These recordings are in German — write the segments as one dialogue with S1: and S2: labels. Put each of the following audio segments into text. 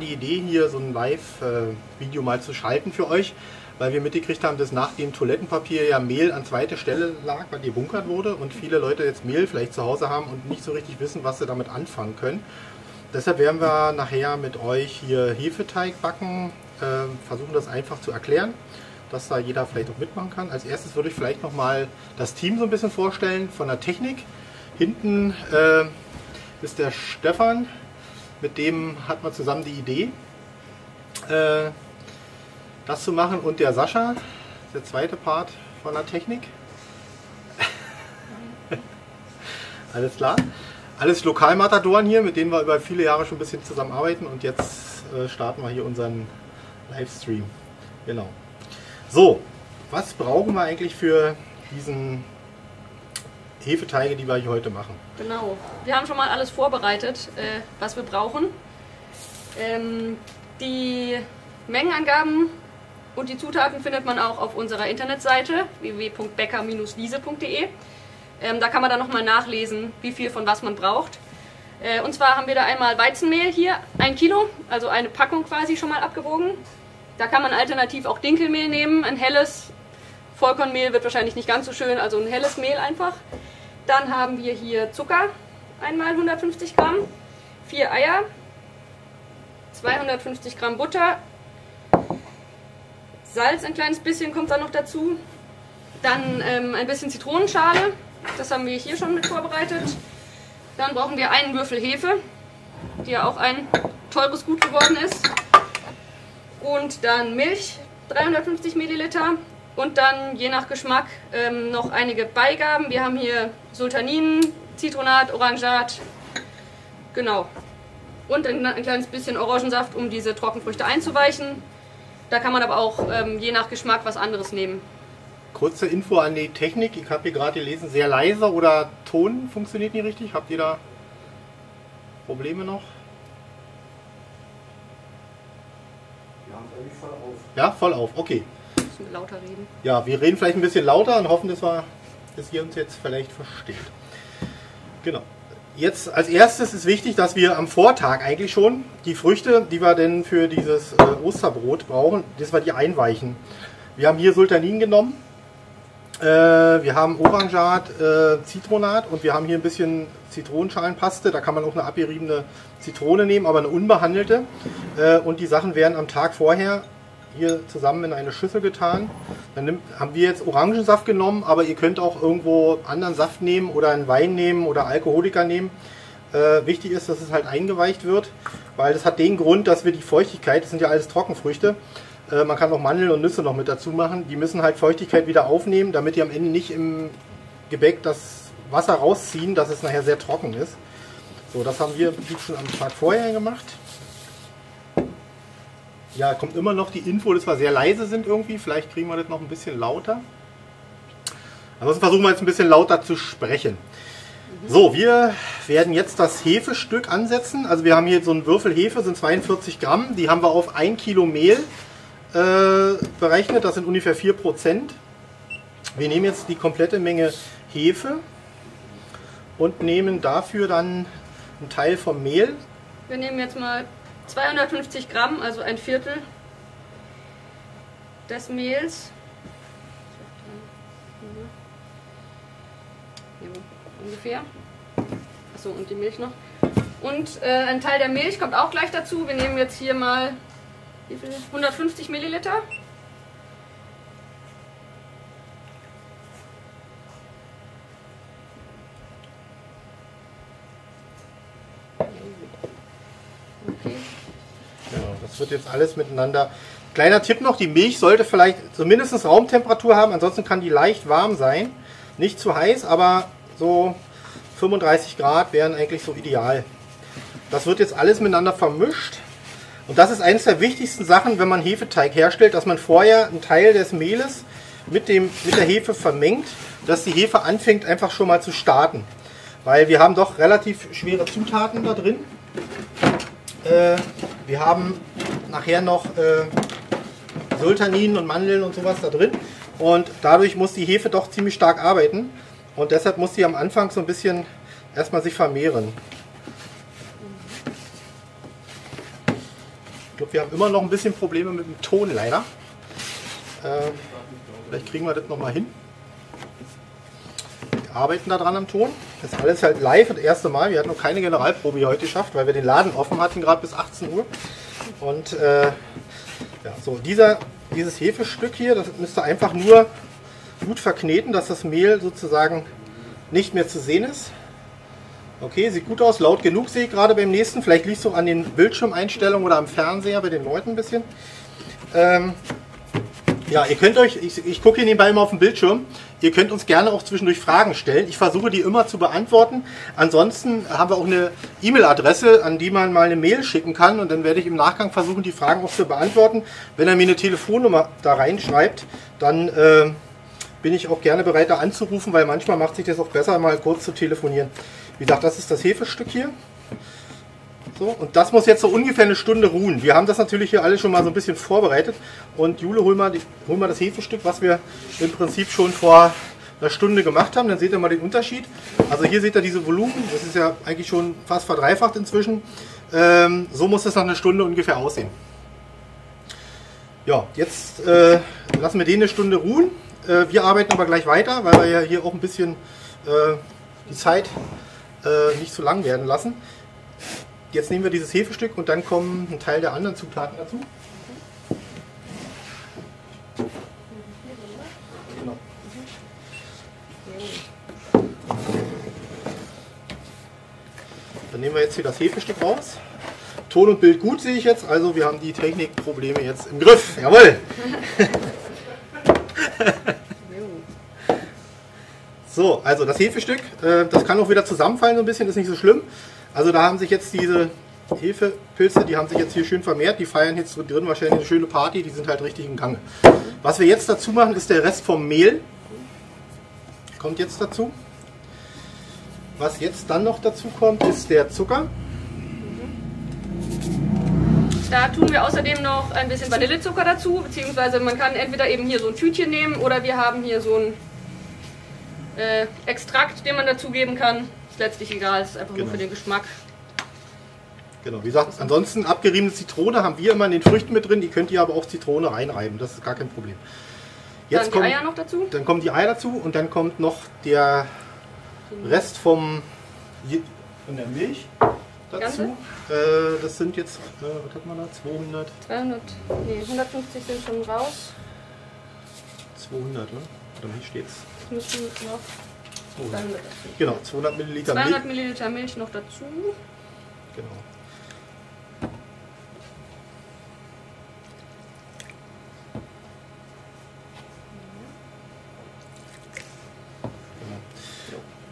S1: die Idee, hier so ein Live-Video mal zu schalten für euch, weil wir mitgekriegt haben, dass nach dem Toilettenpapier ja Mehl an zweiter Stelle lag, weil gebunkert wurde und viele Leute jetzt Mehl vielleicht zu Hause haben und nicht so richtig wissen, was sie damit anfangen können. Deshalb werden wir nachher mit euch hier Hefeteig backen, äh, versuchen das einfach zu erklären, dass da jeder vielleicht auch mitmachen kann. Als erstes würde ich vielleicht nochmal das Team so ein bisschen vorstellen von der Technik. Hinten äh, ist der Stefan, mit dem hat man zusammen die Idee, äh, das zu machen. Und der Sascha, der zweite Part von der Technik. Alles klar. Alles Lokalmatadoren hier, mit denen wir über viele Jahre schon ein bisschen zusammenarbeiten. Und jetzt äh, starten wir hier unseren Livestream. Genau. So, was brauchen wir eigentlich für diesen Hefeteige, die wir heute machen.
S2: Genau. Wir haben schon mal alles vorbereitet, äh, was wir brauchen. Ähm, die Mengenangaben und die Zutaten findet man auch auf unserer Internetseite www.becker-wiese.de. Ähm, da kann man dann nochmal nachlesen, wie viel von was man braucht. Äh, und zwar haben wir da einmal Weizenmehl hier, ein Kilo, also eine Packung quasi schon mal abgewogen. Da kann man alternativ auch Dinkelmehl nehmen, ein helles. Vollkornmehl wird wahrscheinlich nicht ganz so schön, also ein helles Mehl einfach. Dann haben wir hier Zucker, einmal 150 Gramm, vier Eier, 250 Gramm Butter, Salz ein kleines bisschen kommt da noch dazu, dann ähm, ein bisschen Zitronenschale, das haben wir hier schon mit vorbereitet. Dann brauchen wir einen Würfel Hefe, die ja auch ein teures Gut geworden ist. Und dann Milch, 350 Milliliter, und dann je nach Geschmack ähm, noch einige Beigaben. Wir haben hier Sultanin, Zitronat, Orangat, genau. Und ein, ein, kleines bisschen Orangensaft, um diese Trockenfrüchte einzuweichen. Da kann man aber auch ähm, je nach Geschmack was anderes nehmen.
S1: Kurze Info an die Technik. Ich habe hier gerade gelesen, sehr leise oder Ton funktioniert nicht richtig. Habt ihr da Probleme noch? Ja, voll auf. Ja, voll auf. Okay
S2: müssen lauter reden.
S1: Ja, wir reden vielleicht ein bisschen lauter und hoffen, dass, wir, dass ihr uns jetzt vielleicht versteht. Genau. Jetzt als erstes ist wichtig, dass wir am Vortag eigentlich schon die Früchte, die wir denn für dieses äh, Osterbrot brauchen, dass wir die einweichen. Wir haben hier Sultanin genommen, äh, wir haben Orangat, äh, Zitronat und wir haben hier ein bisschen Zitronenschalenpaste. Da kann man auch eine abgeriebene Zitrone nehmen, aber eine unbehandelte. Äh, und die Sachen werden am Tag vorher hier zusammen in eine Schüssel getan. Dann nimmt, haben wir jetzt Orangensaft genommen, aber ihr könnt auch irgendwo anderen Saft nehmen oder einen Wein nehmen oder Alkoholiker nehmen. Äh, wichtig ist, dass es halt eingeweicht wird, weil das hat den Grund, dass wir die Feuchtigkeit, das sind ja alles Trockenfrüchte, äh, man kann auch Mandeln und Nüsse noch mit dazu machen, die müssen halt Feuchtigkeit wieder aufnehmen, damit die am Ende nicht im Gebäck das Wasser rausziehen, dass es nachher sehr trocken ist. So, das haben wir schon am Tag vorher gemacht. Ja, kommt immer noch die Info, dass wir sehr leise sind irgendwie. Vielleicht kriegen wir das noch ein bisschen lauter. Ansonsten versuchen wir jetzt ein bisschen lauter zu sprechen. So, wir werden jetzt das Hefestück ansetzen. Also wir haben hier so einen Würfel Hefe, sind 42 Gramm. Die haben wir auf 1 Kilo Mehl äh, berechnet. Das sind ungefähr 4 Prozent. Wir nehmen jetzt die komplette Menge Hefe und nehmen dafür dann einen Teil vom Mehl.
S2: Wir nehmen jetzt mal 250 Gramm, also ein Viertel des Mehls. ungefähr. Achso, und die Milch noch. Und äh, ein Teil der Milch kommt auch gleich dazu. Wir nehmen jetzt hier mal wie viel? 150 Milliliter.
S1: Wird jetzt alles miteinander. Kleiner Tipp noch, die Milch sollte vielleicht zumindest Raumtemperatur haben, ansonsten kann die leicht warm sein. Nicht zu heiß, aber so 35 Grad wären eigentlich so ideal. Das wird jetzt alles miteinander vermischt. Und das ist eines der wichtigsten Sachen, wenn man Hefeteig herstellt, dass man vorher einen Teil des Mehles mit, dem, mit der Hefe vermengt, dass die Hefe anfängt einfach schon mal zu starten. Weil wir haben doch relativ schwere Zutaten da drin. Äh, wir haben nachher noch äh, Sultanin und Mandeln und sowas da drin. Und dadurch muss die Hefe doch ziemlich stark arbeiten. Und deshalb muss sie am Anfang so ein bisschen erstmal sich vermehren. glaube, wir haben immer noch ein bisschen Probleme mit dem Ton leider. Äh, vielleicht kriegen wir das nochmal hin. Wir arbeiten da dran am Ton. Das ist alles halt live, das erste Mal. Wir hatten noch keine Generalprobe heute geschafft, weil wir den Laden offen hatten, gerade bis 18 Uhr. Und äh, ja, so dieser, dieses Hefestück hier, das müsste einfach nur gut verkneten, dass das Mehl sozusagen nicht mehr zu sehen ist. Okay, sieht gut aus, laut genug sehe ich gerade beim nächsten. Vielleicht liegt es auch an den Bildschirmeinstellungen oder am Fernseher bei den Leuten ein bisschen. Ähm, ja, ihr könnt euch, ich, ich gucke hier nebenbei immer auf den Bildschirm, ihr könnt uns gerne auch zwischendurch Fragen stellen. Ich versuche die immer zu beantworten. Ansonsten haben wir auch eine E-Mail-Adresse, an die man mal eine Mail schicken kann und dann werde ich im Nachgang versuchen, die Fragen auch zu beantworten. Wenn er mir eine Telefonnummer da reinschreibt, dann äh, bin ich auch gerne bereit, da anzurufen, weil manchmal macht sich das auch besser, mal kurz zu telefonieren. Wie gesagt, das ist das Hefestück hier. So, und das muss jetzt so ungefähr eine Stunde ruhen. Wir haben das natürlich hier alles schon mal so ein bisschen vorbereitet. Und Jule, hol mal, hol mal das Hefestück, was wir im Prinzip schon vor einer Stunde gemacht haben. Dann seht ihr mal den Unterschied. Also hier seht ihr diese Volumen. Das ist ja eigentlich schon fast verdreifacht inzwischen. Ähm, so muss es nach einer Stunde ungefähr aussehen. Ja, jetzt äh, lassen wir den eine Stunde ruhen. Äh, wir arbeiten aber gleich weiter, weil wir ja hier auch ein bisschen äh, die Zeit äh, nicht zu lang werden lassen. Jetzt nehmen wir dieses Hefestück und dann kommen ein Teil der anderen Zutaten dazu. Genau. Dann nehmen wir jetzt hier das Hefestück raus. Ton und Bild gut sehe ich jetzt, also wir haben die Technikprobleme jetzt im Griff. Jawohl! So, also das Hefestück, äh, das kann auch wieder zusammenfallen so ein bisschen, ist nicht so schlimm. Also da haben sich jetzt diese Hefepilze, die haben sich jetzt hier schön vermehrt, die feiern jetzt drin wahrscheinlich eine schöne Party, die sind halt richtig im Gange. Was wir jetzt dazu machen, ist der Rest vom Mehl. Kommt jetzt dazu. Was jetzt dann noch dazu kommt, ist der Zucker.
S2: Da tun wir außerdem noch ein bisschen Vanillezucker dazu, beziehungsweise man kann entweder eben hier so ein Tütchen nehmen oder wir haben hier so ein äh, Extrakt, den man dazugeben kann. Ist letztlich egal, ist einfach
S1: Genau.
S2: nur für den Geschmack.
S1: Genau, wie gesagt, ansonsten abgeriebene Zitrone haben wir immer in den Früchten mit drin, die könnt ihr aber auch Zitrone reinreiben, das ist gar kein Problem.
S2: Dann
S1: Jetzt
S2: die
S1: kommt,
S2: Eier noch dazu.
S1: dann kommen die Eier dazu und dann kommt noch der Rest vom von der Milch dazu. Äh, das sind jetzt, äh, was hat man da? 200,
S2: 200, nee, 150 sind schon raus.
S1: 200, ne? Oder wie steht's?
S2: Es müssen noch
S1: 200.
S2: 200 dazu.
S1: Genau, 200 Milliliter
S2: 200
S1: Milch.
S2: Milliliter Milch noch dazu.
S1: Genau. Genau.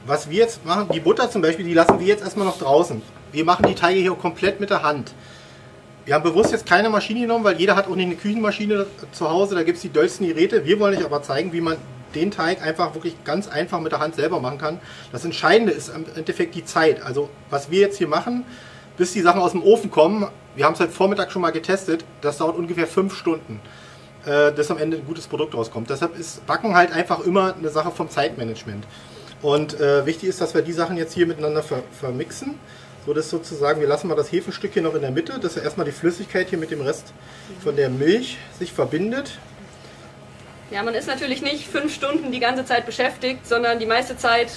S1: Was wir jetzt machen, die Butter zum Beispiel, die lassen wir jetzt erstmal noch draußen. Wir machen die Teige hier komplett mit der Hand. Wir haben bewusst jetzt keine Maschine genommen, weil jeder hat auch nicht eine Küchenmaschine zu Hause, da gibt es die dollsten Geräte. Wir wollen euch aber zeigen, wie man den Teig einfach wirklich ganz einfach mit der Hand selber machen kann. Das Entscheidende ist im Endeffekt die Zeit. Also was wir jetzt hier machen, bis die Sachen aus dem Ofen kommen, wir haben es heute Vormittag schon mal getestet, das dauert ungefähr fünf Stunden, äh, dass am Ende ein gutes Produkt rauskommt. Deshalb ist Backen halt einfach immer eine Sache vom Zeitmanagement. Und äh, wichtig ist, dass wir die Sachen jetzt hier miteinander ver vermixen. So dass sozusagen, wir lassen mal das Hefestück hier noch in der Mitte, dass ja erstmal die Flüssigkeit hier mit dem Rest von der Milch sich verbindet.
S2: Ja, man ist natürlich nicht fünf Stunden die ganze Zeit beschäftigt, sondern die meiste Zeit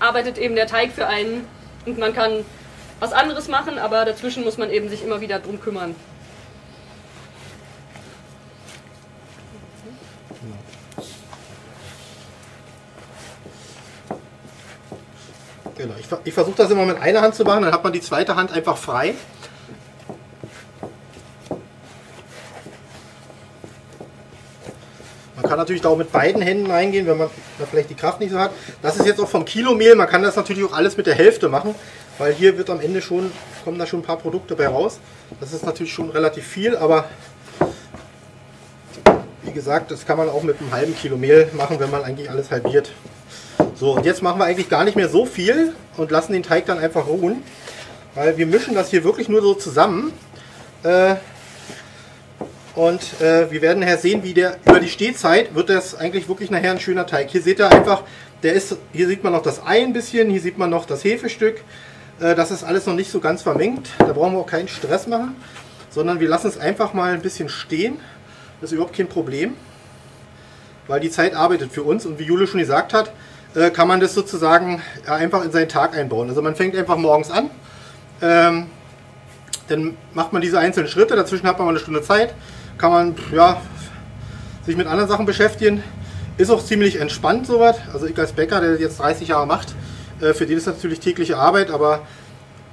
S2: arbeitet eben der Teig für einen und man kann was anderes machen, aber dazwischen muss man eben sich immer wieder drum kümmern.
S1: Genau. Ich, ich versuche das immer mit einer Hand zu machen, dann hat man die zweite Hand einfach frei. Man kann natürlich da auch mit beiden Händen reingehen, wenn man da vielleicht die Kraft nicht so hat. Das ist jetzt auch vom Kilomehl, man kann das natürlich auch alles mit der Hälfte machen, weil hier wird am Ende schon, kommen da schon ein paar Produkte bei raus. Das ist natürlich schon relativ viel, aber wie gesagt, das kann man auch mit einem halben Kilo Mehl machen, wenn man eigentlich alles halbiert. So, und jetzt machen wir eigentlich gar nicht mehr so viel und lassen den Teig dann einfach ruhen, weil wir mischen das hier wirklich nur so zusammen. Äh, und äh, wir werden nachher sehen, wie der über die Stehzeit wird das eigentlich wirklich nachher ein schöner Teig. Hier seht ihr einfach, der ist, hier sieht man noch das Ei ein bisschen, hier sieht man noch das Hefestück. Äh, das ist alles noch nicht so ganz vermengt. Da brauchen wir auch keinen Stress machen. sondern wir lassen es einfach mal ein bisschen stehen. Das ist überhaupt kein Problem, weil die Zeit arbeitet für uns und wie Jule schon gesagt hat, äh, kann man das sozusagen einfach in seinen Tag einbauen. Also man fängt einfach morgens an, ähm, dann macht man diese einzelnen Schritte, dazwischen hat man mal eine Stunde Zeit, kann man ja, sich mit anderen Sachen beschäftigen. Ist auch ziemlich entspannt sowas. Also ich als Bäcker, der jetzt 30 Jahre macht, äh, für den ist das natürlich tägliche Arbeit, aber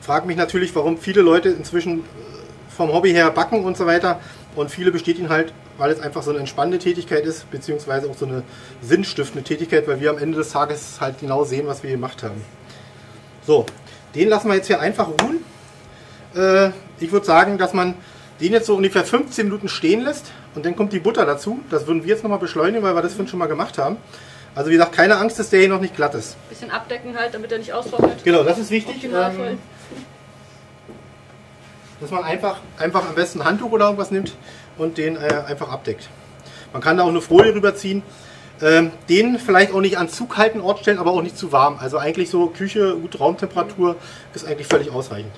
S1: frage mich natürlich, warum viele Leute inzwischen äh, vom Hobby her backen und so weiter. Und viele bestätigen halt, weil es einfach so eine entspannende Tätigkeit ist, beziehungsweise auch so eine sinnstiftende Tätigkeit, weil wir am Ende des Tages halt genau sehen, was wir gemacht haben. So, den lassen wir jetzt hier einfach ruhen. Äh, ich würde sagen, dass man den jetzt so ungefähr 15 Minuten stehen lässt und dann kommt die Butter dazu. Das würden wir jetzt nochmal beschleunigen, weil wir das vorhin schon mal gemacht haben. Also wie gesagt, keine Angst, dass der hier noch nicht glatt ist.
S2: Bisschen abdecken halt, damit er nicht austrocknet.
S1: Genau, das ist wichtig. Ähm, dass man einfach, einfach am besten ein Handtuch oder irgendwas nimmt und den äh, einfach abdeckt. Man kann da auch eine Folie rüberziehen. Ähm, den vielleicht auch nicht an zu kalten Ort stellen, aber auch nicht zu warm. Also eigentlich so Küche, gut Raumtemperatur ist eigentlich völlig ausreichend.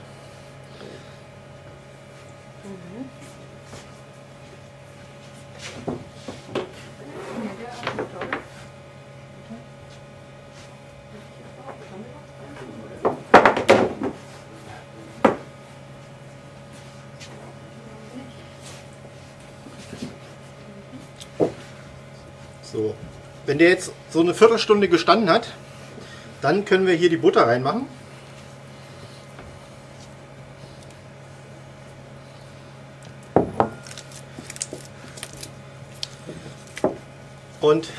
S1: So, wenn der jetzt so eine Viertelstunde gestanden hat, dann können wir hier die Butter reinmachen. Und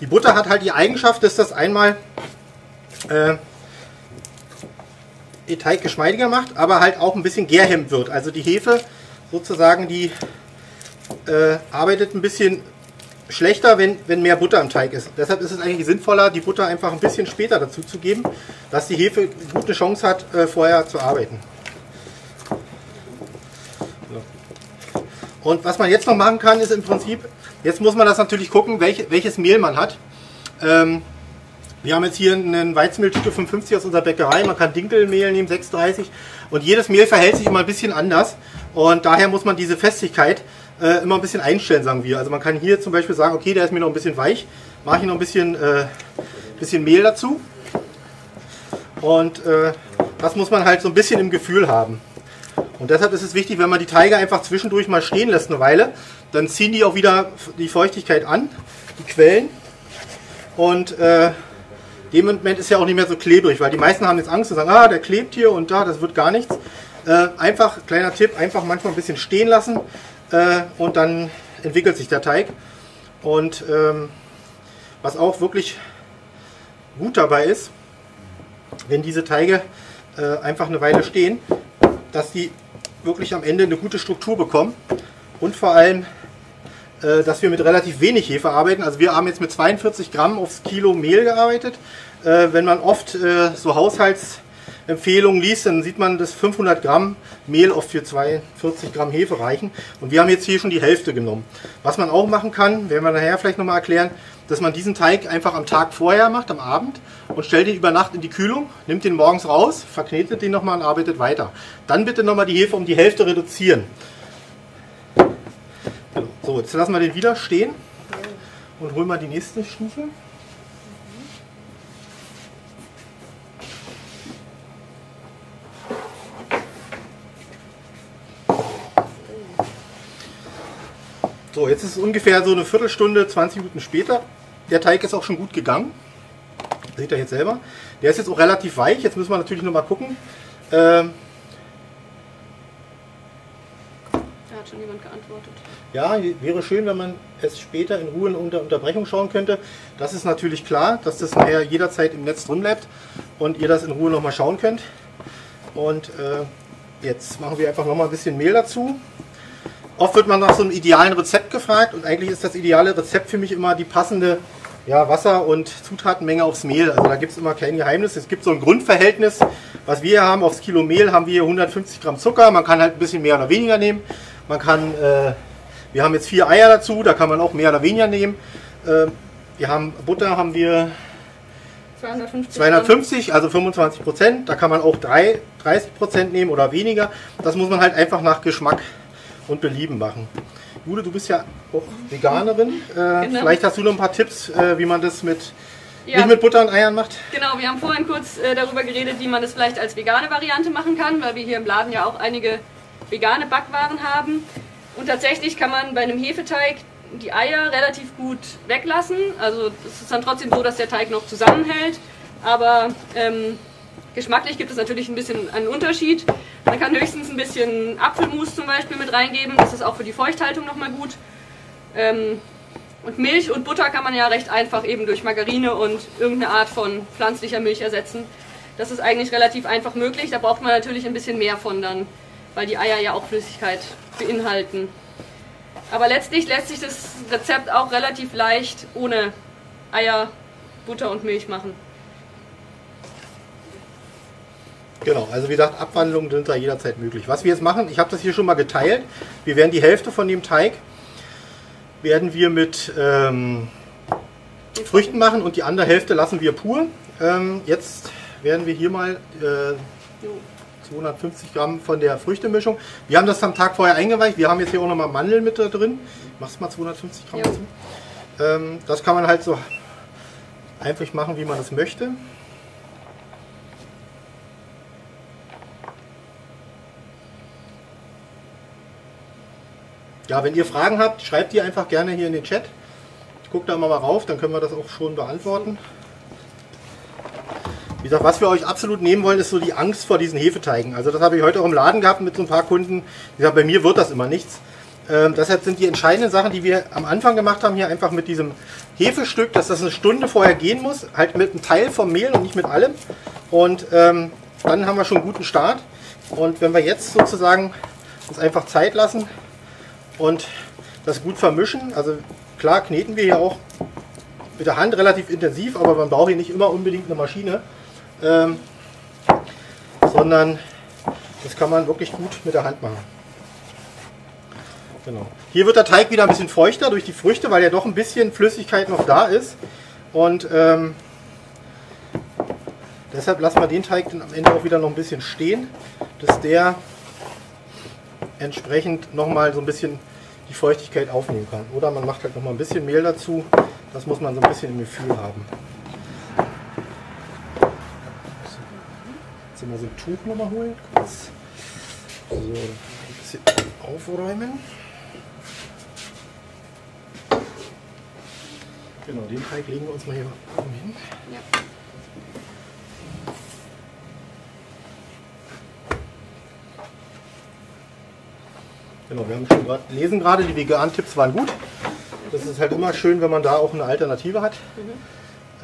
S1: die Butter hat halt die Eigenschaft, dass das einmal äh, den Teig geschmeidiger macht, aber halt auch ein bisschen gärhemd wird. Also die Hefe sozusagen die äh, arbeitet ein bisschen schlechter, wenn, wenn mehr Butter im Teig ist. Deshalb ist es eigentlich sinnvoller, die Butter einfach ein bisschen später dazu zu geben, dass die Hefe eine Chance hat, äh, vorher zu arbeiten. So. Und was man jetzt noch machen kann, ist im Prinzip, jetzt muss man das natürlich gucken, welch, welches Mehl man hat. Ähm, wir haben jetzt hier einen Weizenmehltüte 55 aus unserer Bäckerei. Man kann Dinkelmehl nehmen, 36. Und jedes Mehl verhält sich immer ein bisschen anders. Und daher muss man diese Festigkeit äh, immer ein bisschen einstellen, sagen wir. Also man kann hier zum Beispiel sagen, okay, der ist mir noch ein bisschen weich, mache ich noch ein bisschen, äh, bisschen Mehl dazu. Und äh, das muss man halt so ein bisschen im Gefühl haben. Und deshalb ist es wichtig, wenn man die Teige einfach zwischendurch mal stehen lässt eine Weile, dann ziehen die auch wieder die Feuchtigkeit an, die Quellen. Und äh, dem Moment ist ja auch nicht mehr so klebrig, weil die meisten haben jetzt Angst und sagen, ah, der klebt hier und da, das wird gar nichts. Äh, einfach, kleiner Tipp, einfach manchmal ein bisschen stehen lassen, äh, und dann entwickelt sich der Teig. Und ähm, was auch wirklich gut dabei ist, wenn diese Teige äh, einfach eine Weile stehen, dass die wirklich am Ende eine gute Struktur bekommen und vor allem, äh, dass wir mit relativ wenig Hefe arbeiten. Also wir haben jetzt mit 42 Gramm aufs Kilo Mehl gearbeitet. Äh, wenn man oft äh, so Haushalts Empfehlungen liest, dann sieht man, dass 500 Gramm Mehl oft für 42 Gramm Hefe reichen. Und wir haben jetzt hier schon die Hälfte genommen. Was man auch machen kann, werden wir nachher vielleicht nochmal erklären, dass man diesen Teig einfach am Tag vorher macht, am Abend, und stellt ihn über Nacht in die Kühlung, nimmt ihn morgens raus, verknetet den nochmal und arbeitet weiter. Dann bitte nochmal die Hefe um die Hälfte reduzieren. So, jetzt lassen wir den wieder stehen und holen mal die nächste Stufe. So, jetzt ist es ungefähr so eine Viertelstunde, 20 Minuten später. Der Teig ist auch schon gut gegangen. Seht ihr jetzt selber. Der ist jetzt auch relativ weich. Jetzt müssen wir natürlich noch mal gucken. Ähm
S2: da hat schon jemand geantwortet.
S1: Ja, wäre schön, wenn man es später in Ruhe unter Unterbrechung schauen könnte. Das ist natürlich klar, dass das nachher jederzeit im Netz drin bleibt und ihr das in Ruhe noch mal schauen könnt. Und äh, jetzt machen wir einfach noch mal ein bisschen Mehl dazu. Oft wird man nach so einem idealen Rezept gefragt und eigentlich ist das ideale Rezept für mich immer die passende ja, Wasser- und Zutatenmenge aufs Mehl. Also da gibt es immer kein Geheimnis. Es gibt so ein Grundverhältnis, was wir haben. Aufs Kilo Mehl haben wir hier 150 Gramm Zucker. Man kann halt ein bisschen mehr oder weniger nehmen. Man kann, äh, wir haben jetzt vier Eier dazu, da kann man auch mehr oder weniger nehmen. Äh, wir haben Butter haben wir
S2: 250.
S1: 250, also 25 Prozent. Da kann man auch drei, 30 Prozent nehmen oder weniger. Das muss man halt einfach nach Geschmack und Belieben machen. Jude, du bist ja auch Veganerin. Äh,
S2: Genau.
S1: Vielleicht hast du noch ein paar Tipps, äh, wie man das mit,
S2: Ja.
S1: nicht mit Butter und Eiern macht.
S2: Genau, wir haben vorhin kurz äh, darüber geredet, wie man das vielleicht als vegane Variante machen kann, weil wir hier im Laden ja auch einige vegane Backwaren haben. Und tatsächlich kann man bei einem Hefeteig die Eier relativ gut weglassen. Also es ist dann trotzdem so, dass der Teig noch zusammenhält. Aber ähm, geschmacklich gibt es natürlich ein bisschen einen Unterschied. Man kann höchstens ein bisschen Apfelmus zum Beispiel mit reingeben. Das ist auch für die Feuchthaltung nochmal gut. Ähm, und Milch und Butter kann man ja recht einfach eben durch Margarine und irgendeine Art von pflanzlicher Milch ersetzen. Das ist eigentlich relativ einfach möglich. Da braucht man natürlich ein bisschen mehr von dann, weil die Eier ja auch Flüssigkeit beinhalten. Aber letztlich lässt sich das Rezept auch relativ leicht ohne Eier, Butter und Milch machen.
S1: Genau, also wie gesagt, Abwandlungen sind da jederzeit möglich. Was wir jetzt machen, ich habe das hier schon mal geteilt. Wir werden die Hälfte von dem Teig werden wir mit ähm, Früchten machen und die andere Hälfte lassen wir pur. Ähm, jetzt werden wir hier mal äh,
S2: Jo.
S1: 250 Gramm von der Früchtemischung. Wir haben das am Tag vorher eingeweicht. Wir haben jetzt hier auch nochmal Mandeln mit da drin. Machst mal 250 Gramm dazu? Ähm, das kann man halt so einfach machen, wie man es möchte. Ja, wenn ihr Fragen habt, schreibt die einfach gerne hier in den Chat. Ich gucke da mal rauf, dann können wir das auch schon beantworten. Wie gesagt, was wir euch absolut nehmen wollen, ist so die Angst vor diesen Hefeteigen. Also das habe ich heute auch im Laden gehabt mit so ein paar Kunden. Wie gesagt, bei mir wird das immer nichts. Ähm, deshalb sind die entscheidenden Sachen, die wir am Anfang gemacht haben, hier einfach mit diesem Hefestück, dass das eine Stunde vorher gehen muss, halt mit einem Teil vom Mehl und nicht mit allem. Und ähm, dann haben wir schon einen guten Start. Und wenn wir jetzt sozusagen uns einfach Zeit lassen und das gut vermischen, also klar kneten wir hier auch mit der Hand relativ intensiv, aber man braucht hier nicht immer unbedingt eine Maschine, ähm, sondern das kann man wirklich gut mit der Hand machen. Genau. Hier wird der Teig wieder ein bisschen feuchter durch die Früchte, weil ja doch ein bisschen Flüssigkeit noch da ist. Und ähm, deshalb lassen wir den Teig dann am Ende auch wieder noch ein bisschen stehen, dass der entsprechend nochmal so ein bisschen die Feuchtigkeit aufnehmen kann. Oder man macht halt noch mal ein bisschen Mehl dazu. Das muss man so ein bisschen im Gefühl haben. Jetzt mal so ein Tuch nochmal holen. Kurz. So, ein bisschen aufräumen. Genau, den Teig legen wir uns mal hier oben hin.
S2: Ja.
S1: Genau, wir haben schon grad, lesen gerade, die veganen Tipps waren gut. Das ist halt immer schön, wenn man da auch eine Alternative hat.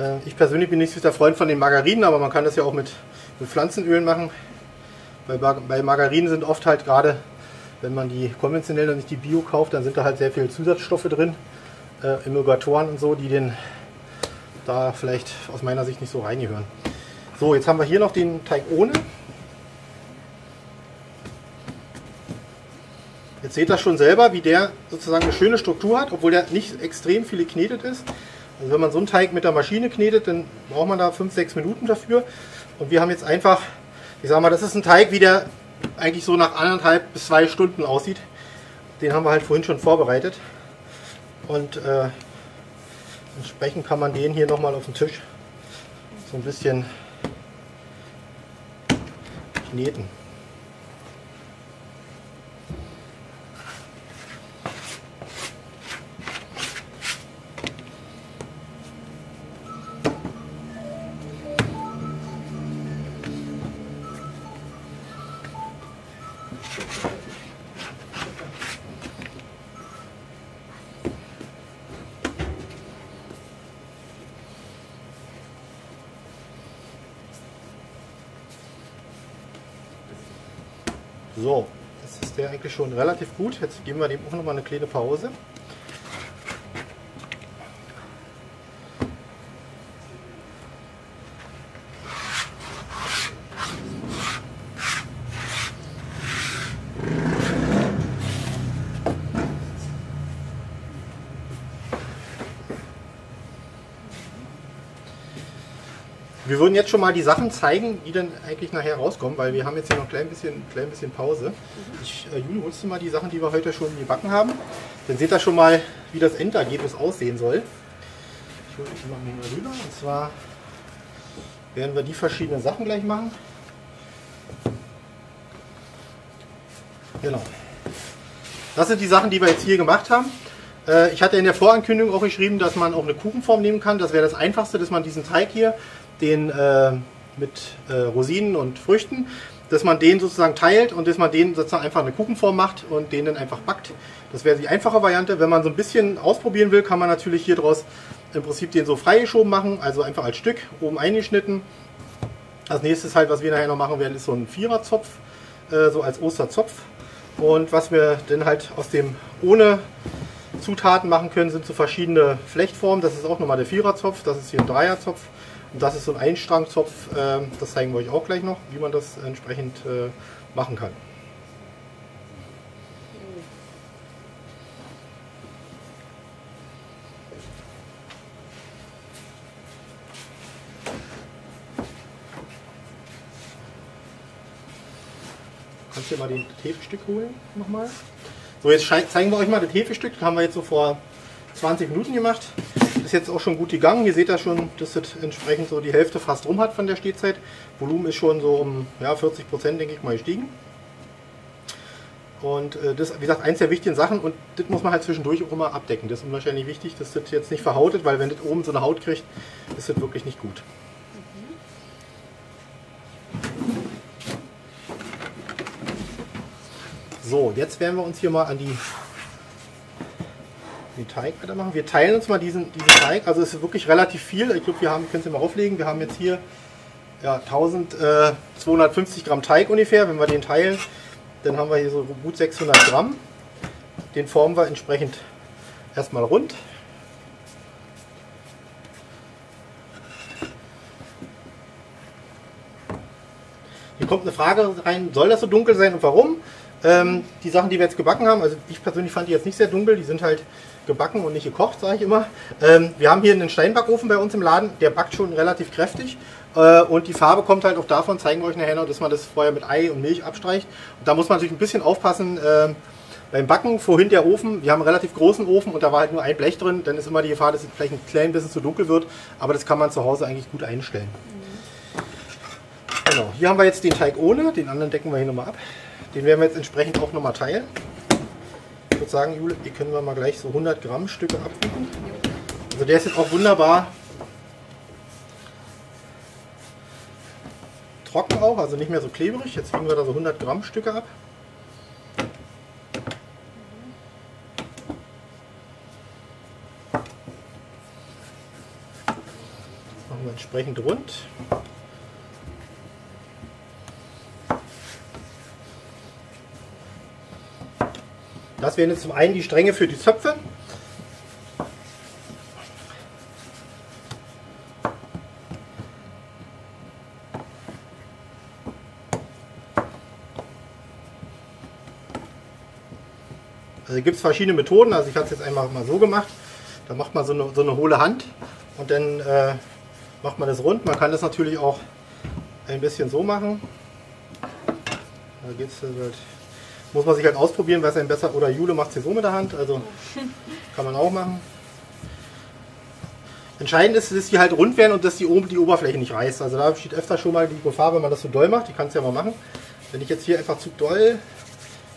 S1: Äh, ich persönlich bin nicht so der Freund von den Margarinen, aber man kann das ja auch mit, mit Pflanzenölen machen. Bei, bei Margarinen sind oft halt gerade, wenn man die konventionell und nicht die Bio kauft, dann sind da halt sehr viele Zusatzstoffe drin, äh, Emulgatoren und so, die den da vielleicht aus meiner Sicht nicht so reingehören. So, jetzt haben wir hier noch den Teig ohne. Jetzt seht ihr schon selber, wie der sozusagen eine schöne Struktur hat, obwohl der nicht extrem viel geknetet ist. Also wenn man so einen Teig mit der Maschine knetet, dann braucht man da 5-6 Minuten dafür. Und wir haben jetzt einfach, ich sag mal, das ist ein Teig, wie der eigentlich so nach anderthalb bis zwei Stunden aussieht. Den haben wir halt vorhin schon vorbereitet. Und äh, entsprechend kann man den hier nochmal auf den Tisch so ein bisschen kneten. Schon relativ gut. Jetzt geben wir dem auch nochmal eine kleine Pause. Jetzt schon mal die Sachen zeigen, die dann eigentlich nachher rauskommen, weil wir haben jetzt hier noch ein klein bisschen, klein bisschen Pause. Ich, äh, Juli, holst du mal die Sachen, die wir heute schon gebacken haben? Dann seht ihr schon mal, wie das Endergebnis aussehen soll. Ich hole die mal rüber. Und zwar werden wir die verschiedenen Sachen gleich machen. Genau. Das sind die Sachen, die wir jetzt hier gemacht haben. Äh, ich hatte in der Vorankündigung auch geschrieben, dass man auch eine Kuchenform nehmen kann. Das wäre das Einfachste, dass man diesen Teig hier, den äh, mit äh, Rosinen und Früchten, dass man den sozusagen teilt und dass man den sozusagen einfach eine Kuchenform macht und den dann einfach backt. Das wäre die einfache Variante. Wenn man so ein bisschen ausprobieren will, kann man natürlich hier draus im Prinzip den so freigeschoben machen, also einfach als Stück oben eingeschnitten. Als nächstes halt, was wir nachher noch machen werden, ist so ein Viererzopf, äh, so als Osterzopf. Und was wir dann halt aus dem ohne Zutaten machen können, sind so verschiedene Flechtformen. Das ist auch nochmal der Viererzopf, das ist hier ein Dreierzopf und das ist so ein Einstrangzopf. Ähm, das zeigen wir euch auch gleich noch, wie man das entsprechend äh, machen kann. Kannst du mal den Hefestück holen nochmal? So, jetzt zeigen wir euch mal das Hefestück. Das haben wir jetzt so vor 20 Minuten gemacht. Ist jetzt auch schon gut gegangen. Hier seht ihr schon, dass das entsprechend so die Hälfte fast rum hat von der Stehzeit. Volumen ist schon so um ja, 40 Prozent, denke ich mal, gestiegen. Und äh, das, wie gesagt, eins der wichtigen Sachen und das muss man halt zwischendurch auch immer abdecken. Das ist unwahrscheinlich wichtig, dass das jetzt nicht verhautet, weil wenn das oben so eine Haut kriegt, ist das wirklich nicht gut. So, jetzt werden wir uns hier mal an die, den Teig weitermachen. Wir teilen uns mal diesen, diesen Teig. Also es ist wirklich relativ viel. Ich glaube, wir haben, können es mal auflegen. Wir haben jetzt hier ja, 1250 Gramm Teig ungefähr. Wenn wir den teilen, dann haben wir hier so gut 600 Gramm. Den formen wir entsprechend erstmal rund. Hier kommt eine Frage rein, soll das so dunkel sein und warum? Ähm, die Sachen, die wir jetzt gebacken haben, also ich persönlich fand die jetzt nicht sehr dunkel, die sind halt gebacken und nicht gekocht, sage ich immer. Ähm, wir haben hier einen Steinbackofen bei uns im Laden, der backt schon relativ kräftig. Äh, und die Farbe kommt halt auch davon, zeigen wir euch nachher noch, dass man das vorher mit Ei und Milch abstreicht. Und da muss man natürlich ein bisschen aufpassen. Äh, beim Backen vorhin der Ofen, wir haben einen relativ großen Ofen und da war halt nur ein Blech drin, dann ist immer die Gefahr, dass es vielleicht ein klein bisschen zu dunkel wird, aber das kann man zu Hause eigentlich gut einstellen. Genau, hier haben wir jetzt den Teig ohne, den anderen decken wir hier nochmal ab. Den werden wir jetzt entsprechend auch nochmal teilen. Ich würde sagen, Jule, die können wir mal gleich so 100 Gramm Stücke abwiegen. Also der ist jetzt auch wunderbar trocken auch, also nicht mehr so klebrig. Jetzt wiegen wir da so 100 Gramm Stücke ab. Machen wir entsprechend rund. Das wären jetzt zum einen die Stränge für die Zöpfe. Also gibt es verschiedene Methoden. Also ich habe es jetzt einfach mal so gemacht. Da macht man so eine, so eine hohle Hand und dann äh, macht man das rund. Man kann das natürlich auch ein bisschen so machen. Da geht es halt muss man sich halt ausprobieren, was einem besser. Oder Jule macht es so mit der Hand, also kann man auch machen. Entscheidend ist, dass die halt rund werden und dass die oben die Oberfläche nicht reißt. Also da steht öfter schon mal die Gefahr, wenn man das zu doll macht. Die kann es ja mal machen. Wenn ich jetzt hier einfach zu doll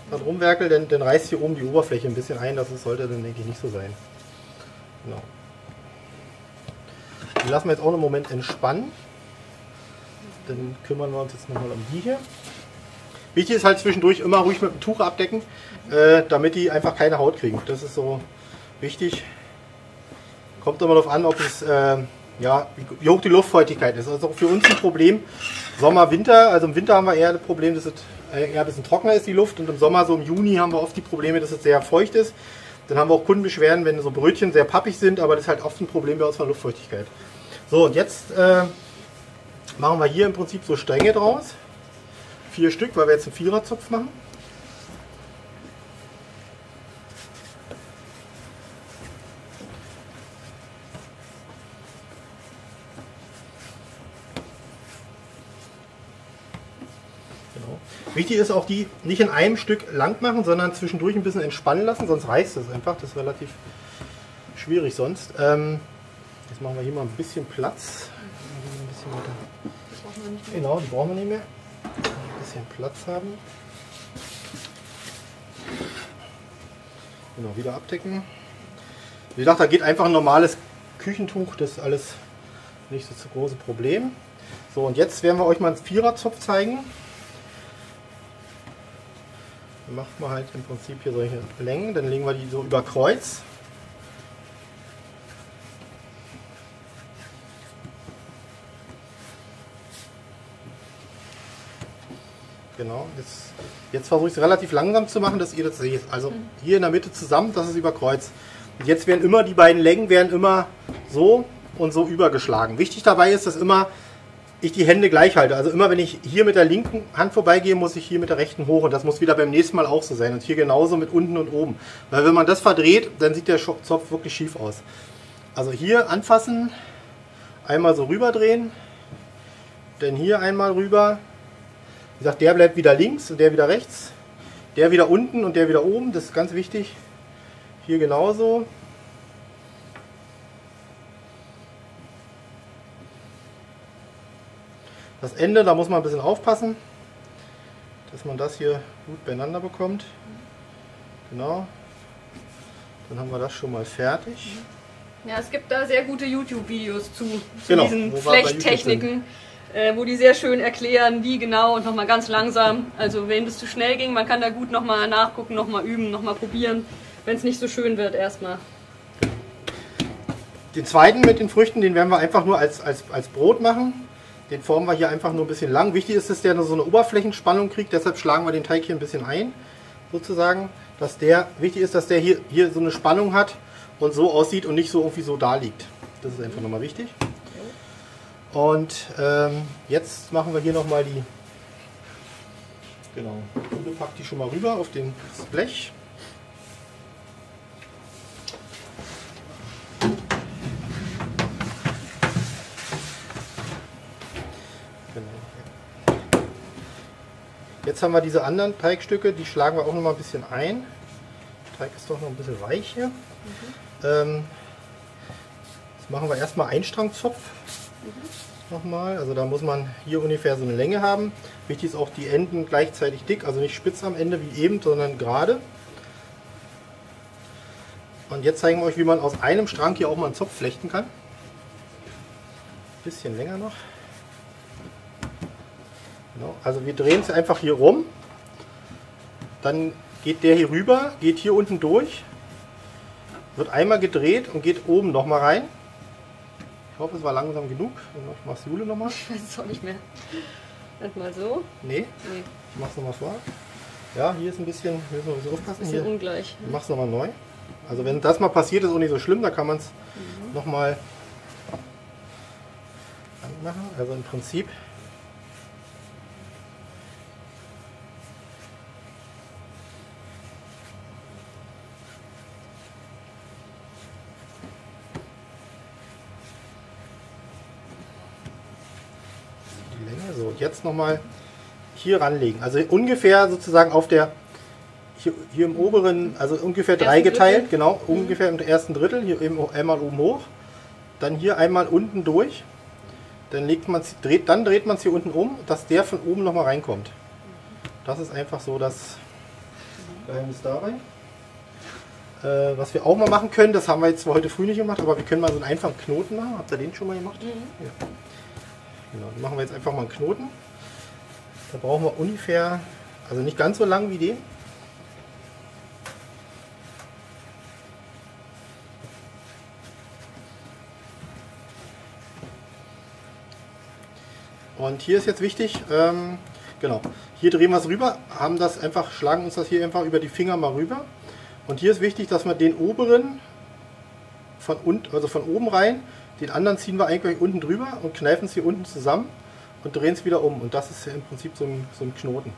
S1: dran rumwerkel, dann, dann reißt hier oben die Oberfläche ein bisschen ein. Das sollte dann denke ich nicht so sein. Genau. Die lassen wir jetzt auch einen Moment entspannen. Dann kümmern wir uns jetzt nochmal um die hier. Wichtig ist halt zwischendurch immer ruhig mit dem Tuch abdecken, äh, damit die einfach keine Haut kriegen. Das ist so wichtig. Kommt immer darauf an, ob es, äh, ja, wie hoch die Luftfeuchtigkeit ist. Also für uns ein Problem. Sommer, Winter, also im Winter haben wir eher das Problem, dass es eher ein bisschen trockener ist, die Luft. Und im Sommer, so im Juni, haben wir oft die Probleme, dass es sehr feucht ist. Dann haben wir auch Kundenbeschwerden, wenn so Brötchen sehr pappig sind, aber das ist halt oft ein Problem bei uns von Luftfeuchtigkeit. So, und jetzt äh, machen wir hier im Prinzip so Stränge draus vier Stück, weil wir jetzt einen Viererzopf machen. Genau. Wichtig ist auch die nicht in einem Stück lang machen, sondern zwischendurch ein bisschen entspannen lassen, sonst reißt es einfach. Das ist relativ schwierig sonst. Ähm, jetzt machen wir hier mal ein bisschen Platz. Ein bisschen genau, die brauchen wir nicht mehr. Bisschen Platz haben. Genau, wieder abdecken. Wie gesagt, da geht einfach ein normales Küchentuch, das ist alles nicht so das große Problem. So, und jetzt werden wir euch mal einen Viererzopf zeigen. Dann macht man halt im Prinzip hier solche Längen, dann legen wir die so über Kreuz. Genau, jetzt, jetzt versuche ich es relativ langsam zu machen, dass ihr das seht. Also hier in der Mitte zusammen, das ist über Kreuz. Und jetzt werden immer die beiden Längen werden immer so und so übergeschlagen. Wichtig dabei ist, dass immer ich die Hände gleich halte. Also immer wenn ich hier mit der linken Hand vorbeigehe, muss ich hier mit der rechten hoch. Und das muss wieder beim nächsten Mal auch so sein. Und hier genauso mit unten und oben. Weil wenn man das verdreht, dann sieht der Zopf wirklich schief aus. Also hier anfassen, einmal so rüber drehen, dann hier einmal rüber. Wie gesagt, der bleibt wieder links und der wieder rechts. Der wieder unten und der wieder oben, das ist ganz wichtig. Hier genauso. Das Ende, da muss man ein bisschen aufpassen, dass man das hier gut beieinander bekommt. Genau. Dann haben wir das schon mal fertig.
S2: Ja, es gibt da sehr gute YouTube-Videos zu, zu
S1: Genau,
S2: diesen Flechttechniken, äh, wo die sehr schön erklären, wie genau und nochmal ganz langsam. Also wenn das zu schnell ging, man kann da gut nochmal nachgucken, nochmal üben, nochmal probieren, wenn es nicht so schön wird erstmal.
S1: Den zweiten mit den Früchten, den werden wir einfach nur als, als, als Brot machen. Den formen wir hier einfach nur ein bisschen lang. Wichtig ist, dass der nur so eine Oberflächenspannung kriegt, deshalb schlagen wir den Teig hier ein bisschen ein, sozusagen. Dass der, wichtig ist, dass der hier, hier so eine Spannung hat und so aussieht und nicht so irgendwie so da liegt. Das ist einfach nochmal wichtig. Und ähm, jetzt machen wir hier nochmal die, genau, Kugel packt die schon mal rüber auf den, Blech. Genau. Jetzt haben wir diese anderen Teigstücke, die schlagen wir auch noch mal ein bisschen ein. Der Teig ist doch noch ein bisschen weich hier. Ähm, jetzt machen wir erstmal Nochmal, also da muss man hier ungefähr so eine Länge haben. Wichtig ist auch die Enden gleichzeitig dick, also nicht spitz am Ende wie eben, sondern gerade. Und jetzt zeigen wir euch, wie man aus einem Strang hier auch mal einen Zopf flechten kann. Bisschen länger noch. Genau, also wir drehen es einfach hier rum. Dann geht der hier rüber, geht hier unten durch, wird einmal gedreht und geht oben nochmal rein. Ich hoffe, es war langsam genug. Ich mach's Jule nochmal.
S2: Ich weiß es auch nicht mehr. Erstmal so.
S1: Nee,
S2: Nee,
S1: ich mach's nochmal vor. Ja, hier ist ein bisschen, hier müssen wir ein bisschen aufpassen.
S2: bisschen
S1: Hier,
S2: ungleich.
S1: ich mach's nochmal neu. Also wenn das mal passiert, ist auch nicht so schlimm, da kann man es
S2: Mhm.
S1: nochmal machen. Also im Prinzip die Länge. So, und jetzt nochmal hier ranlegen. Also ungefähr sozusagen auf der, hier, hier im oberen, also ungefähr
S2: Ersten
S1: drei geteilt,
S2: Drittel.
S1: genau, ungefähr im ersten Drittel, hier eben einmal oben hoch, dann hier einmal unten durch, dann legt man dreht, dann dreht man es hier unten um, dass der von oben nochmal reinkommt. Das ist einfach so das Geheimnis dabei. Äh, was wir auch mal machen können, das haben wir jetzt zwar heute früh nicht gemacht, aber wir können mal so einen einfachen Knoten machen. Habt ihr den schon mal gemacht? Ja. Genau, dann machen wir jetzt einfach mal einen Knoten. Da brauchen wir ungefähr, also nicht ganz so lang wie den. Und hier ist jetzt wichtig, ähm, genau, hier drehen wir es rüber, haben das einfach, schlagen uns das hier einfach über die Finger mal rüber. Und hier ist wichtig, dass wir den oberen von unten, also von oben rein, den anderen ziehen wir eigentlich unten drüber und kneifen es hier unten zusammen und drehen es wieder um. Und das ist ja im Prinzip so ein, so ein Knoten.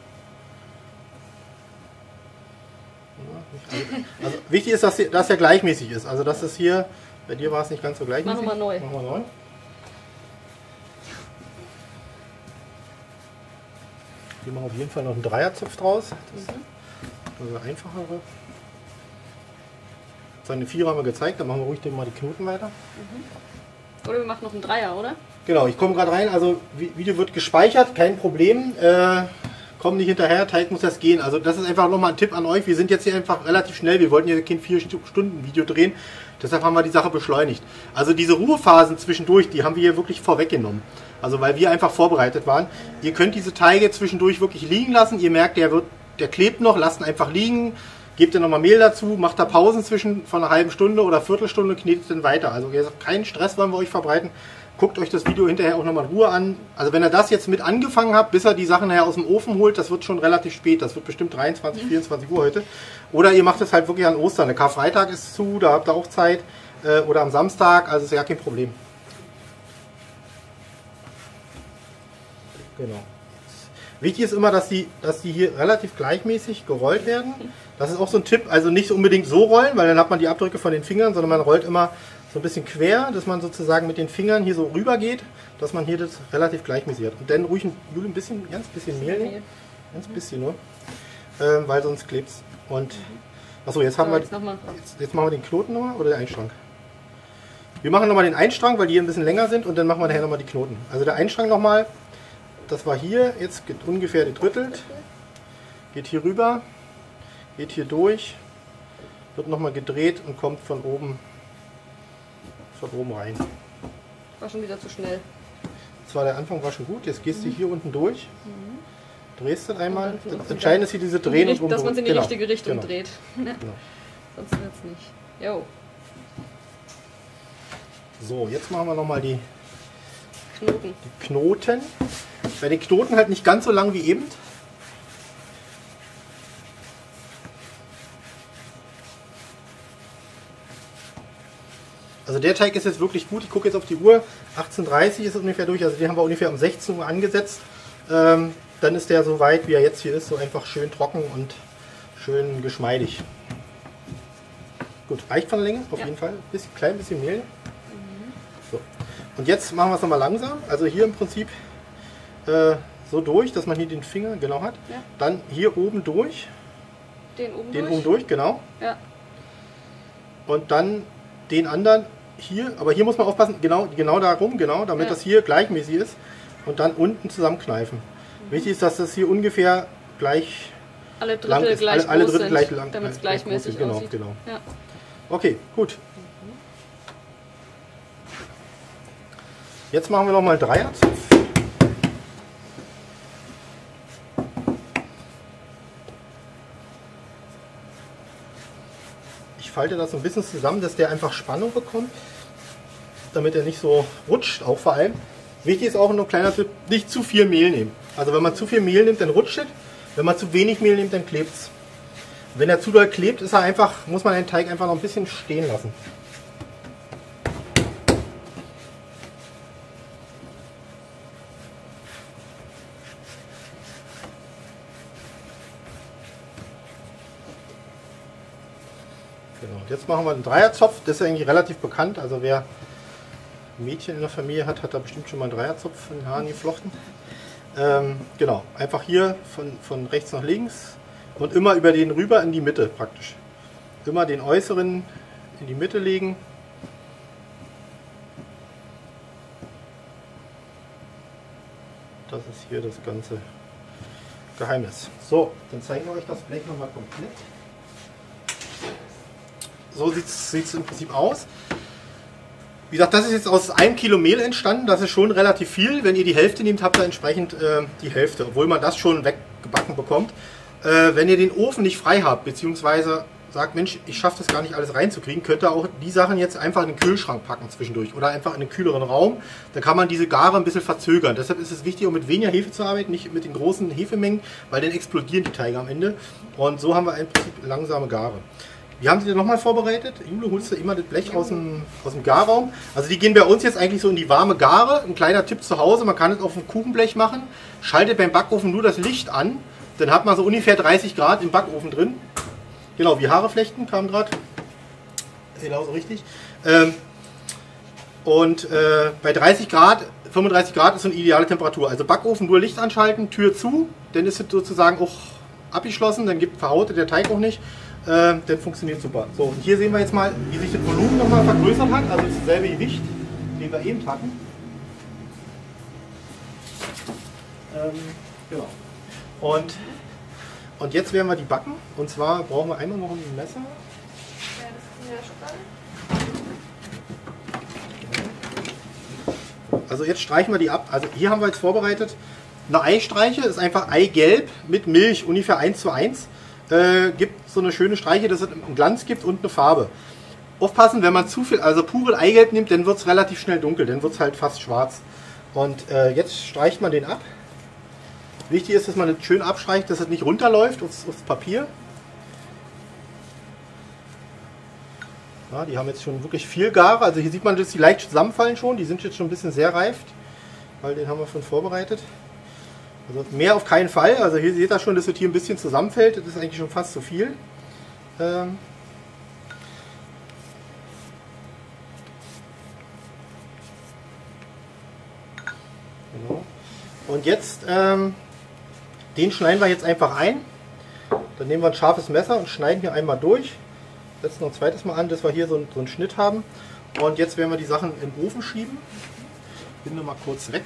S1: Ja, Also wichtig ist, dass, dass er gleichmäßig ist. Also dass es hier, bei dir war es nicht ganz so gleichmäßig.
S2: Machen wir neu.
S1: Machen wir neu. Hier machen wir auf jeden Fall noch einen Dreierzopf draus. Das ist also einfachere. Seine Vierer haben wir gezeigt, dann machen wir ruhig den mal die Knoten weiter.
S2: Oder wir machen noch einen Dreier, oder?
S1: Genau, ich komme gerade rein. Also Vi- Video wird gespeichert, kein Problem. Äh, komm nicht hinterher, Teig muss das gehen. Also das ist einfach nochmal ein Tipp an euch. Wir sind jetzt hier einfach relativ schnell. Wir wollten hier kein 4-Stunden-Video drehen. Deshalb haben wir die Sache beschleunigt. Also diese Ruhephasen zwischendurch, die haben wir hier wirklich vorweggenommen. Also weil wir einfach vorbereitet waren. Ihr könnt diese Teige zwischendurch wirklich liegen lassen. Ihr merkt, der, wird, der klebt noch, lasst ihn einfach liegen. Gebt ihr nochmal Mehl dazu, macht da Pausen zwischen von einer halben Stunde oder Viertelstunde, knetet den weiter. Also keinen Stress wollen wir euch verbreiten. Guckt euch das Video hinterher auch nochmal in Ruhe an. Also wenn ihr das jetzt mit angefangen habt, bis er die Sachen nachher aus dem Ofen holt, das wird schon relativ spät. Das wird bestimmt 23, 24 Uhr heute. Oder ihr macht es halt wirklich an Ostern. Der Karfreitag ist zu, da habt ihr auch Zeit. Äh, oder am Samstag, also ist ja kein Problem. Genau. Wichtig ist immer, dass die, dass die hier relativ gleichmäßig gerollt werden. Das ist auch so ein Tipp, also nicht unbedingt so rollen, weil dann hat man die Abdrücke von den Fingern, sondern man rollt immer so ein bisschen quer, dass man sozusagen mit den Fingern hier so rüber geht, dass man hier das relativ gleichmäßig hat. Und dann ruhig ein, ein bisschen, ganz bisschen Mehl nehmen, ganz bisschen nur, ähm, weil sonst klebt's. Und achso, jetzt haben
S2: So,
S1: wir,
S2: jetzt
S1: jetzt, jetzt machen wir den Knoten nochmal oder den Einstrang. Wir machen nochmal den Einstrang, weil die hier ein bisschen länger sind und dann machen wir nachher nochmal die Knoten. Also der Einstrang nochmal, das war hier, jetzt geht ungefähr gedrittelt, geht hier rüber, geht hier durch, wird nochmal gedreht und kommt von oben, von oben rein.
S2: War schon wieder zu schnell.
S1: Das war der Anfang, war schon gut, jetzt gehst du hier unten durch, drehst du einmal,
S2: Und dann
S1: das Entscheidende ist hier diese Drehen und
S2: Richt- dass man es in die
S1: Genau,
S2: richtige Richtung
S1: genau.
S2: dreht.
S1: Genau.
S2: Sonst wird es nicht. Jo,
S1: So, jetzt machen wir nochmal die
S2: Knoten.
S1: die Knoten. Bei den Knoten halt nicht ganz so lang wie eben. Also der Teig ist jetzt wirklich gut. Ich gucke jetzt auf die Uhr. 18.30 ist es ungefähr durch. Also den haben wir ungefähr um 16 Uhr angesetzt. Ähm, dann ist der so weit, wie er jetzt hier ist. So einfach schön trocken und schön geschmeidig. Gut, reicht von der Länge auf
S2: Ja.
S1: jeden Fall. Bisschen, klein bisschen Mehl. So. Und jetzt machen wir es nochmal langsam. Also hier im Prinzip äh, so durch, dass man hier den Finger genau hat.
S2: Ja.
S1: Dann hier oben durch,
S2: Den oben
S1: den
S2: durch.
S1: oben durch, genau.
S2: Ja.
S1: Und dann den anderen hier, aber hier muss man aufpassen, genau, genau darum, genau, damit
S2: Ja.
S1: das hier gleichmäßig ist. Und dann unten zusammenkneifen. Wichtig ist, dass das hier ungefähr gleich
S2: Alle Drittel
S1: lang ist.
S2: gleich
S1: alle, alle Drittel
S2: sind,
S1: gleich lang.
S2: damit es
S1: gleich- gleich
S2: gleichmäßig
S1: sind. Genau,
S2: aussieht.
S1: genau.
S2: Ja.
S1: Okay, gut. Jetzt machen wir noch mal Dreierzopf. Ich falte das so ein bisschen zusammen, dass der einfach Spannung bekommt, damit er nicht so rutscht, auch vor allem. Wichtig ist auch noch ein kleiner Tipp, nicht zu viel Mehl nehmen. Also wenn man zu viel Mehl nimmt, dann rutscht es. Wenn man zu wenig Mehl nimmt, dann klebt es. Wenn er zu doll klebt, ist er einfach, muss man den Teig einfach noch ein bisschen stehen lassen. Machen wir einen Dreierzopf. Das ist eigentlich relativ bekannt. Also wer ein Mädchen in der Familie hat, hat da bestimmt schon mal einen Dreierzopf in den Haaren geflochten. Ähm, genau, einfach hier von, von rechts nach links und immer über den rüber in die Mitte praktisch. Immer den äußeren in die Mitte legen. Das ist hier das ganze Geheimnis. So, dann zeigen wir euch das Blech nochmal komplett. So sieht es im Prinzip aus. Wie gesagt, das ist jetzt aus einem Kilo Mehl entstanden. Das ist schon relativ viel. Wenn ihr die Hälfte nehmt, habt ihr entsprechend äh, die Hälfte, obwohl man das schon weggebacken bekommt. Äh, wenn ihr den Ofen nicht frei habt, beziehungsweise sagt, Mensch, ich schaffe das gar nicht alles reinzukriegen, könnt ihr auch die Sachen jetzt einfach in den Kühlschrank packen zwischendurch oder einfach in einen kühleren Raum. Da kann man diese Gare ein bisschen verzögern. Deshalb ist es wichtig, um mit weniger Hefe zu arbeiten, nicht mit den großen Hefemengen, weil dann explodieren die Teige am Ende. Und so haben wir im Prinzip langsame Gare. Wie haben Sie denn nochmal vorbereitet? Jule, holst du immer das Blech aus dem, aus dem Garraum? Also die gehen bei uns jetzt eigentlich so in die warme Gare. Ein kleiner Tipp zu Hause, man kann es auf dem Kuchenblech machen. Schaltet beim Backofen nur das Licht an. Dann hat man so ungefähr 30 Grad im Backofen drin. Genau, wie Haare flechten kam gerade. Genauso richtig. Ähm, und äh, bei 30 Grad 35 Grad ist so eine ideale Temperatur. Also Backofen nur Licht anschalten, Tür zu, dann ist es sozusagen auch abgeschlossen, dann gibt verhautet der Teig auch nicht. Äh, dann funktioniert super. So, und hier sehen wir jetzt mal, wie sich das Volumen nochmal vergrößert hat. Also dasselbe Gewicht, den wir eben hatten. Ähm, genau. Und, und jetzt werden wir die backen. Und zwar brauchen wir einmal noch ein Messer.
S2: Das.
S1: Also jetzt streichen wir die ab. Also hier haben wir jetzt vorbereitet eine Eistreiche. Das ist einfach Eigelb mit Milch, ungefähr 1 zu 1. Äh, gibt so eine schöne Streiche, dass es einen Glanz gibt und eine Farbe. Aufpassen, wenn man zu viel, also pure Eigelb nimmt, dann wird es relativ schnell dunkel, dann wird es halt fast schwarz. Und äh, jetzt streicht man den ab. Wichtig ist, dass man es schön abstreicht, dass es nicht runterläuft aufs, aufs Papier. Ja, die haben jetzt schon wirklich viel Gare. Also hier sieht man, dass die leicht zusammenfallen schon. Die sind jetzt schon ein bisschen sehr reift, weil den haben wir schon vorbereitet. Also mehr auf keinen Fall. Also hier seht ihr schon, dass es hier ein bisschen zusammenfällt. Das ist eigentlich schon fast zu viel. Ähm genau. Und jetzt, ähm, den schneiden wir jetzt einfach ein. Dann nehmen wir ein scharfes Messer und schneiden hier einmal durch. Setzen noch ein zweites Mal an, dass wir hier so, so einen Schnitt haben. Und jetzt werden wir die Sachen den Ofen schieben. Bin nur mal kurz weg.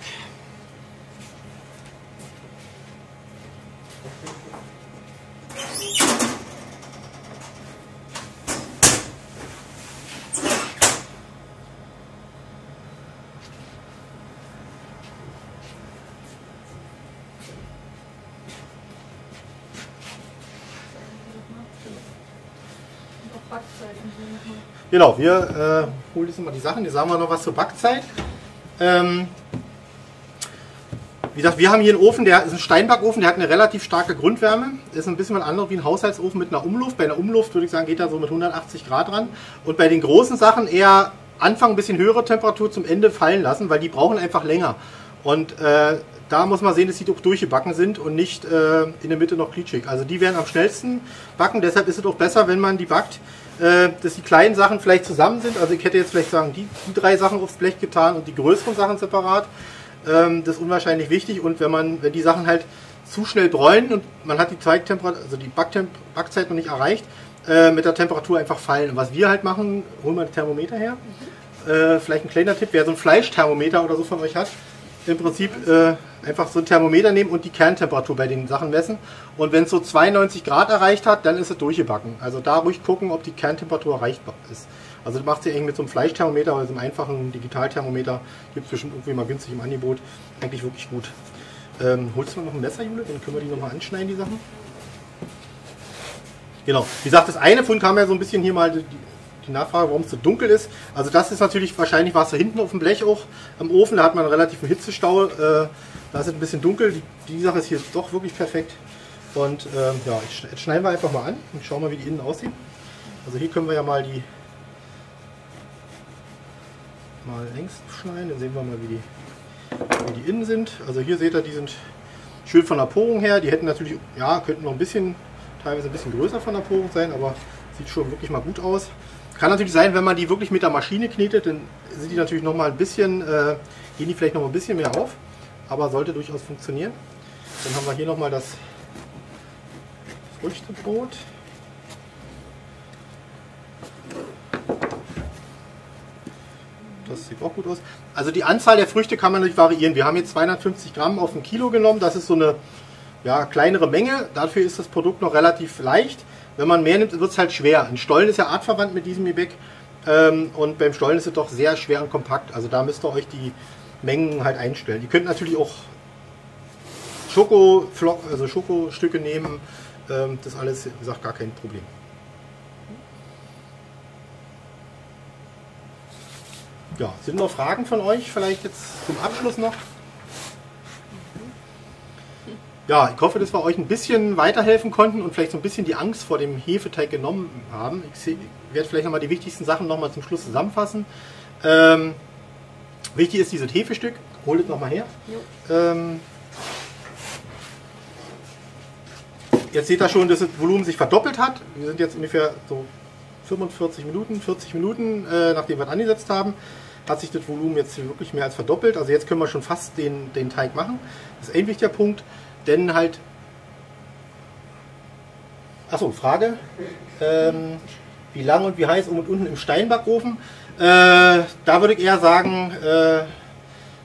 S1: Genau, wir äh, holen jetzt mal die Sachen. Jetzt sagen wir noch was zur Backzeit. Ähm, wie gesagt, wir haben hier einen Ofen, der ist ein Steinbackofen, der hat eine relativ starke Grundwärme. Ist ein bisschen was anderes wie ein Haushaltsofen mit einer Umluft. Bei einer Umluft würde ich sagen, geht er so mit 180 Grad ran. Und bei den großen Sachen eher Anfang ein bisschen höhere Temperatur zum Ende fallen lassen, weil die brauchen einfach länger. Und äh, da muss man sehen, dass die doch durchgebacken sind und nicht äh, in der Mitte noch glitschig. Also die werden am schnellsten backen, deshalb ist es auch besser, wenn man die backt, dass die kleinen Sachen vielleicht zusammen sind. Also ich hätte jetzt vielleicht sagen, die, die drei Sachen aufs Blech getan und die größeren Sachen separat. Ähm, das ist unwahrscheinlich wichtig und wenn man, wenn die Sachen halt zu schnell bräunen und man hat die Teigtemperatur, also die Backtemp Backzeit noch nicht erreicht, äh, mit der Temperatur einfach fallen. Und was wir halt machen, holen wir ein Thermometer her. Äh, vielleicht ein kleiner Tipp, wer so ein Fleischthermometer oder so von euch hat, im Prinzip äh, einfach so ein Thermometer nehmen und die Kerntemperatur bei den Sachen messen. Und wenn es so 92 Grad erreicht hat, dann ist es durchgebacken. Also da ruhig gucken, ob die Kerntemperatur erreichbar ist. Also das macht sie irgendwie mit so einem Fleischthermometer oder so einem einfachen Digitalthermometer. Gibt es bestimmt irgendwie mal günstig im Angebot. Eigentlich wirklich gut. Ähm, holst du mal noch ein Messer, Jule? Dann können wir die nochmal anschneiden, die Sachen. Genau. Wie gesagt, das eine von kam ja so ein bisschen hier mal die, die Nachfrage, warum es so dunkel ist. Also das ist natürlich, wahrscheinlich war da hinten auf dem Blech auch am Ofen, da hat man einen relativen Hitzestau. Äh, da ist es ein bisschen dunkel. Die, die Sache ist hier doch wirklich perfekt. Und ähm, ja, jetzt, jetzt schneiden wir einfach mal an und schauen mal, wie die innen aussehen. Also hier können wir ja mal die mal längs schneiden, dann sehen wir mal, wie die, wie die innen sind. Also hier seht ihr, die sind schön von der Porung her. Die hätten natürlich, ja, könnten noch ein bisschen, teilweise ein bisschen größer von der Porung sein, aber sieht schon wirklich mal gut aus. Kann natürlich sein, wenn man die wirklich mit der Maschine knetet, dann sind die natürlich noch mal ein bisschen, äh, gehen die vielleicht noch mal ein bisschen mehr auf, aber sollte durchaus funktionieren. Dann haben wir hier noch mal das Früchtebrot. Das sieht auch gut aus. Also die Anzahl der Früchte kann man natürlich variieren. Wir haben jetzt 250 Gramm auf ein Kilo genommen. Das ist so eine ja, kleinere Menge. Dafür ist das Produkt noch relativ leicht. Wenn man mehr nimmt, wird es halt schwer. Ein Stollen ist ja artverwandt mit diesem Gebäck. Ähm, und beim Stollen ist es doch sehr schwer und kompakt. Also da müsst ihr euch die Mengen halt einstellen. Ihr könnt natürlich auch Schokoflock, also Schokostücke nehmen. Ähm, das alles, wie gesagt, gar kein Problem. Ja, sind noch Fragen von euch vielleicht jetzt zum Abschluss noch? Ja, ich hoffe, dass wir euch ein bisschen weiterhelfen konnten und vielleicht so ein bisschen die Angst vor dem Hefeteig genommen haben. Ich, werde vielleicht nochmal die wichtigsten Sachen nochmal zum Schluss zusammenfassen. Ähm, wichtig ist dieses Hefestück. Holt es nochmal her. Ähm, jetzt seht ihr schon, dass das Volumen sich verdoppelt hat. Wir sind jetzt ungefähr so 45 Minuten, 40 Minuten, äh, nachdem wir es angesetzt haben. hat sich das Volumen jetzt wirklich mehr als verdoppelt. Also jetzt können wir schon fast den, den Teig machen. Das ist ein wichtiger Punkt, denn halt. Achso, Frage. Ähm, wie lang und wie heiß oben und unten im Steinbackofen? Äh, da würde ich eher sagen, äh,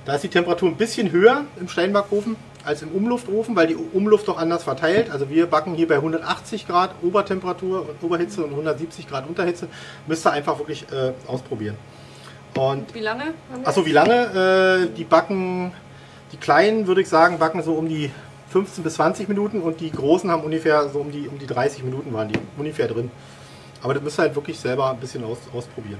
S1: da ist die Temperatur ein bisschen höher im Steinbackofen als im Umluftofen, weil die Umluft doch anders verteilt. Also wir backen hier bei 180 Grad Obertemperatur und Oberhitze und 170 Grad Unterhitze. Müsst ihr einfach wirklich äh, ausprobieren.
S2: Und wie lange?
S1: Achso, wie lange? Äh, die backen, die kleinen würde ich sagen, backen so um die 15 bis 20 Minuten und die großen haben ungefähr so um die, um die 30 Minuten waren die ungefähr drin. Aber das müsst ihr halt wirklich selber ein bisschen aus, ausprobieren.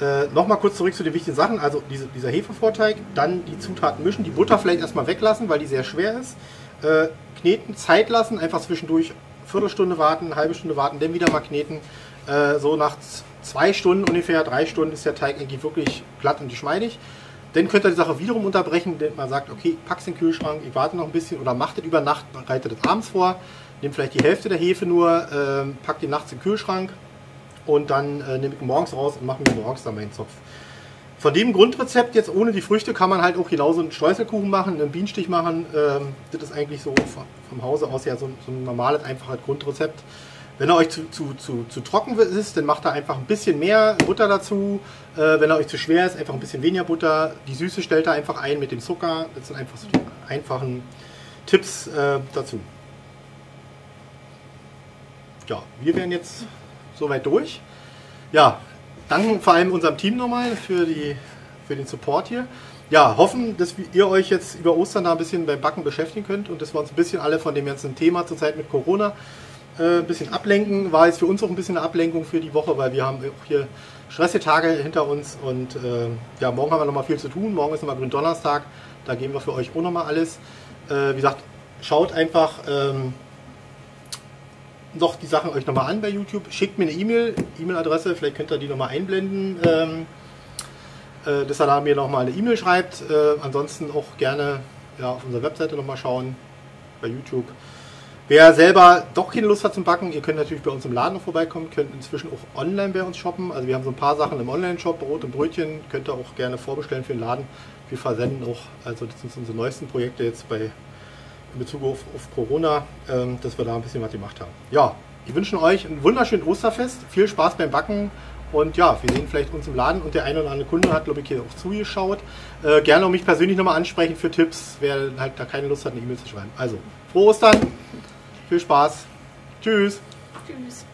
S1: Äh, Nochmal kurz zurück zu den wichtigen Sachen. Also diese, dieser Hefevorteig, dann die Zutaten mischen, die Butter vielleicht erstmal weglassen, weil die sehr schwer ist. Äh, kneten, Zeit lassen, einfach zwischendurch Viertelstunde warten, eine halbe Stunde warten, dann wieder mal kneten. Äh, so nach zwei Stunden ungefähr, drei Stunden ist der Teig eigentlich wirklich glatt und geschmeidig. Dann könnt ihr die Sache wiederum unterbrechen, indem man sagt, okay, pack's in den Kühlschrank, ich warte noch ein bisschen oder macht es über Nacht, reitet es abends vor, nehmt vielleicht die Hälfte der Hefe nur, äh, packt die nachts in den Kühlschrank und dann äh, nehme ich morgens raus und mache mir morgens dann meinen Zopf. Von dem Grundrezept jetzt ohne die Früchte kann man halt auch genauso einen Streuselkuchen machen, einen Bienenstich machen. Ähm, das ist eigentlich so vom Hause aus ja so, so ein normales, einfaches Grundrezept. Wenn er euch zu, zu, zu, zu trocken ist, dann macht er einfach ein bisschen mehr Butter dazu. Äh, wenn er euch zu schwer ist, einfach ein bisschen weniger Butter. Die Süße stellt er einfach ein mit dem Zucker. Das sind einfach so die einfachen Tipps äh, dazu. Ja, wir werden jetzt soweit durch. Ja, danken vor allem unserem Team nochmal für, die, für den Support hier. Ja, hoffen, dass ihr euch jetzt über Ostern da ein bisschen beim Backen beschäftigen könnt und dass wir uns ein bisschen alle von dem ganzen Thema zurzeit mit Corona äh, ein bisschen ablenken. War jetzt für uns auch ein bisschen eine Ablenkung für die Woche, weil wir haben auch hier stressige Tage hinter uns und äh, ja, morgen haben wir nochmal viel zu tun. Morgen ist nochmal Gründonnerstag, da geben wir für euch auch nochmal alles. Äh, wie gesagt, schaut einfach ähm, noch die Sachen euch nochmal an bei YouTube. Schickt mir eine E-Mail, E-Mail-Adresse, vielleicht könnt ihr die nochmal einblenden. Ähm, äh, dass er da mir nochmal eine E-Mail schreibt. Äh, ansonsten auch gerne ja, auf unserer Webseite nochmal schauen, bei YouTube. Wer selber doch keine Lust hat zum Backen, ihr könnt natürlich bei uns im Laden noch vorbeikommen, könnt inzwischen auch online bei uns shoppen. Also wir haben so ein paar Sachen im Online-Shop, Brot und Brötchen, könnt ihr auch gerne vorbestellen für den Laden. Wir versenden auch, also das sind unsere neuesten Projekte jetzt bei in Bezug auf, auf Corona, ähm, dass wir da ein bisschen was gemacht haben. Ja, wir wünschen euch ein wunderschönes Osterfest, viel Spaß beim Backen und ja, wir sehen vielleicht uns im Laden und der eine oder andere Kunde hat, glaube ich, hier auch zugeschaut. Äh, gerne auch mich persönlich nochmal ansprechen für Tipps, wer halt da keine Lust hat, eine E-Mail zu schreiben. Also, frohe Ostern! Viel Spaß. Tschüss. Tschüss.